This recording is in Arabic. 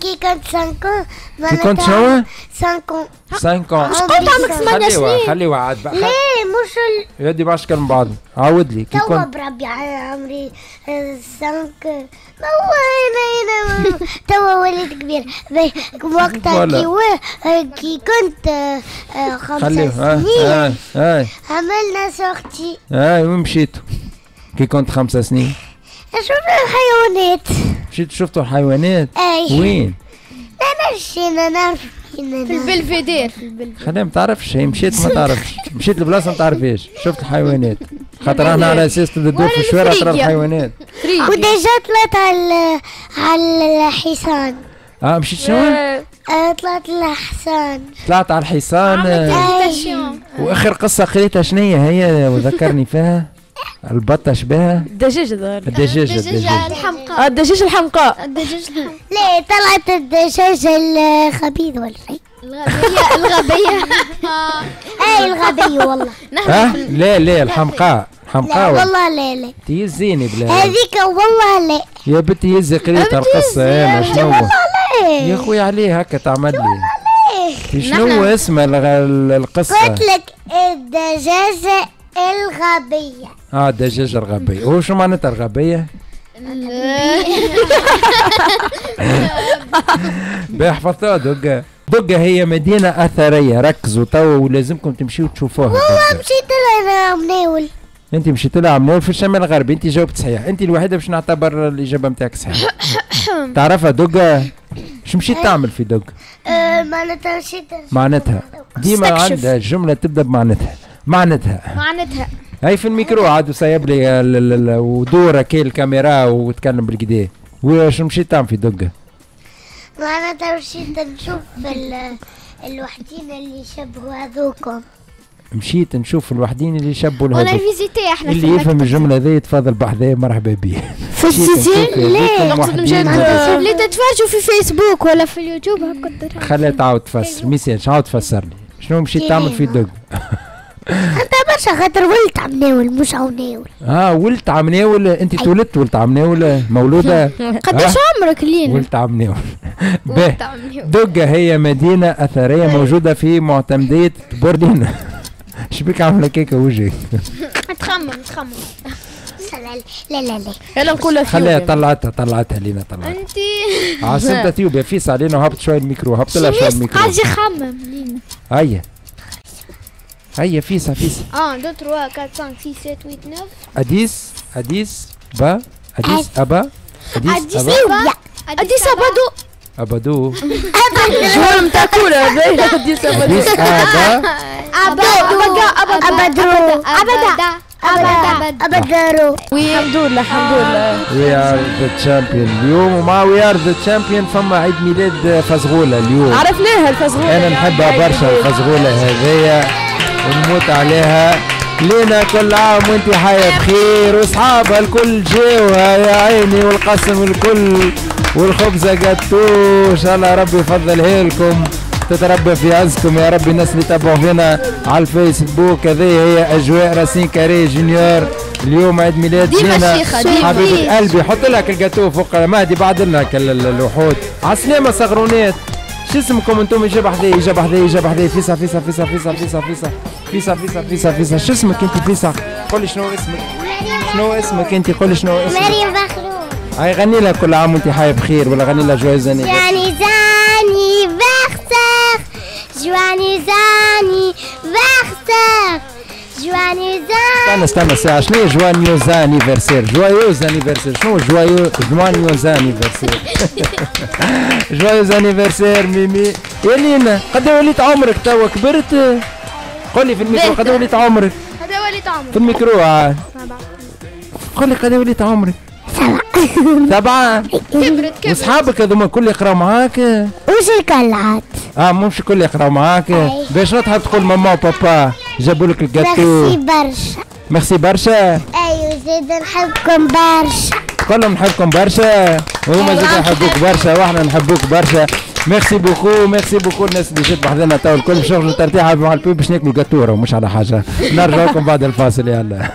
كي كنت 5 كي كنت شنو؟ 5 5 مش قلت عمرك ثمانية خليها سنين خليها عاد بقى ليه مش ال... يدي باش كلمة بعض عاود لي كي توا كنت بربي عمري 5 ما هو هنا هنا توا وليت كبير وقتها. كي و... كي كنت آه، خمس خليه ها سنين ها ها عملنا سوختي ها وين مشيتوا كي كنت خمسة سنين شفنا الحيوانات مشيتوا شفتوا الحيوانات؟ أي. وين؟ انا مشينا نعرف في البلفيدير. خليها ما تعرفش هي مشيت ما تعرفش. مشيت لبلاصة ما تعرفيش شفت الحيوانات. خاطر إحنا على أساس تدور في الشوارع ترى. الحيوانات. وديجا طلعت على على الحصان. آه مشيت شنو؟ آه، طلعت الحصان. طلعت على الحصان. آه،. وآخر قصة قريتها شنية هي وذكرني فيها. البطة شبهها الدجاجة ظهر الدجاجة الدجاجة الحمقاء. الدجاجة الحمقاء. الدجاج الحمقاء. ليه طلعت الدجاجة الخبيث ولا شيء؟ الغبية الغبية. أي الغبية والله. ها؟ لا لا الحمقاء. لا الحمقاء والله لا لا تيزيني بلا هذيك والله لا يا بنتي يزي قريتها القصة أنا شنو؟ والله لا يا خويا عليه هكا تعمل لي. شنو اسمها الغ- القصة؟ قلت لك الدجاجة الغبية. آه دجاجة الغبية هو شو معناتها الغبية؟ حفظتوها دقة. دقة هي مدينة أثرية. ركزوا توا ولازمكم تمشيوا تشوفوها. والله. مشيت لها مناول. أنت مشيت لها عملول في الشمال الغربي. أنت جاوبت صحيح. أنت الوحيدة باش نعتبر الإجابة نتاعك صحيحة تعرفها دقة؟ شو مشيت تعمل في دقة؟ آه، معناتها مشيت. معناتها. ديما. عندها جملة تبدأ بمعناتها. معناتها. معناتها. هاي في الميكرو عاد وسايب لي ال- ال- ال- ودورة كي الكاميرا وتكلم بالكدا وش مشيت تعمل في دقة معناتها مشيت نشوف ال- الوحدين اللي يشبهوا هذوكم. مشيت نشوف الوحدين اللي شبوا ولا لهذوك فيزيتي إحنا اللي يفهم. الجملة ذي يتفضل بحذايا مرحبا به في نقصد مشيت- هذوك. اللي تتفرجوا في فيسبوك ولا في اليوتيوب هكا خليها تعاود تفسر. ميساج عاود تفسر لي شنو مشيت تعمل في دق انت برشا خاطر ولت عم ناول مش عم ناول. آه ولت عم ناول. انت تولدت ولت عم ناول مولودة. قداش عمرك لينا؟ ولت عم ناول. دقة هي مدينة أثرية موجودة في معتمدية بوردين شبيك عاملة كيكة وجهك تخمم تخمم. لا لا لا. يلا نقولها خليها طلعتها طلعتها لينا طلعتها. انت. عاصمتها تيوب يا فيس علينا وهبط شوية الميكرو هبط لها شوية الميكرو. قاعد يخمم لينا. هيا. هيا فيسا فيسا 1 2 3 4 5 6 7 8 9 اديس اديس با اديس ابا اديس ابا اديس ابادو ابادو دو ابا دو ابادو اديس ابا ابادو ابادو ابدا دو الحمد لله الحمد لله we are the champion اليوم ومع we are the champion فما عيد ميلاد فزغوله اليوم عرفناها الفزغوله أنا نحبها برشا الفزغوله هذايا ونموت عليها. لينا كل عام وانت حية بخير واصحابها الكل جاوها يا عيني والقسم الكل والخبزة جاتو ان شاء الله ربي يفضلها لكم تتربى في عزكم يا ربي. الناس اللي تابعوا فينا على الفيسبوك هذه هي أجواء راسين كاري جونيور. اليوم عيد ميلاد ديما جينا. حبيبة قلبي حط لك الجاتو فوق مهدي بعد لك ال- ال- الوحود. عسلامة صغرونات شو اسمكم أنتم؟ اجابة حذايا اجابة حذايا اجابة حذايا فيسا فيسا فيسا فيسا فيسا فيسا فيسا فيسا فيسا فيسا شو اسمك انت فيسا قولي شنو اسمك. شنو اسمك انت؟ قولي شنو اسمك. مريم بخلول هاي غني لها كل عام وانت حي بخير ولا غني لها جواني زاني بختك جواني زاني بختك. جواني زاني استنى استنى ساعة شنو هي جوانيوز انيفرسير جوايوز انيفرسير شنو جوايو جوانيوز انيفرسير جوايوز انيفرسير ميمي. يا لينا قد وليت عمرك توا؟ كبرت؟ قولي في الميكرو قد وليت عمرك؟ هذا وليد عمر في الميكرو عاد قولي قد وليت عمرك؟ سبعة. كبرت كبرت. واصحابك هذوما الكل يقراو معاك؟ وش الكلعات آه مش الكل يقراو معاك. باش نضحك تقول ماما وبابا جابوا لك merci ال gâteau برشا ميرسي برشا أيوه زيد نحبكم برشا كلهم نحبكم برشا وهما زاد يحبوك برشا وإحنا نحبوك برشا merci beaucoup merci beaucoup الناس اللي جات بحذنا تو الكل باش نخرجوا ترتيحه مع ال pub باش ناكلوا جاتوره ومش على حاجة نرجع لكم بعد الفاصل يلا